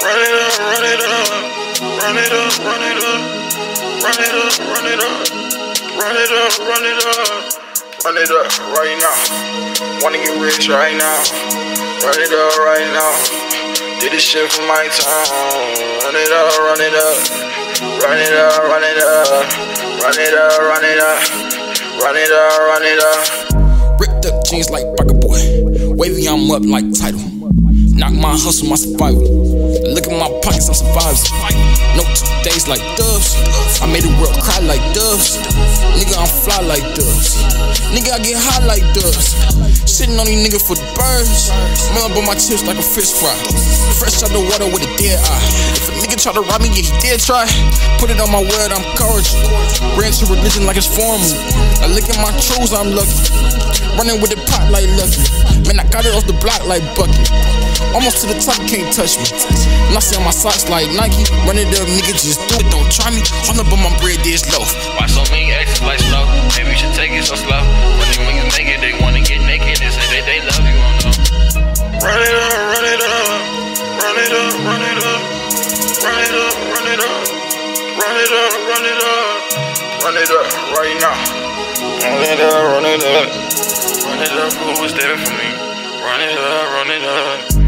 run it up, run it up, run it up, run it up, run it up, run it up, run it up, run it up right now. Wanna get rich right now, run it up right now. Did this shit for my town, run it up, run it up, run it up, run it up, run it up, run it up, run it up, run it up. Ripped up jeans like Barker Boy, wavy I'm up like title. Knock my hustle, my survival. Look at my pockets, I'm surviving. No two like doves. I made the world cry like doves. Nigga, I'm fly like doves. Nigga, I get high like doves. Sitting on these niggas for the birds. Up on my chips like a fish fry. Fresh out the water with a dead eye. If a nigga try to rob me, yeah, he did try. Put it on my word, I'm courage. Ran to religion like it's formal. I look at my truths, I'm lucky. Running with the pot like lucky. Man, I got it off the block like Bucky. Almost to the top, can't touch me. I sell my socks like Nike. Run it up, nigga, just do it, don't try me. All up on my bread, this low. Why so many exes like slow? Maybe you should take it so slow. When they when you make it, they wanna get naked and say they, they love you oh on them. Run it up, run it up, run it up, run it up, run it up, run it up, run it up, run it up, run it up right now. Run it up, run it up, run it up. Who was there for me? Run it up, run it up.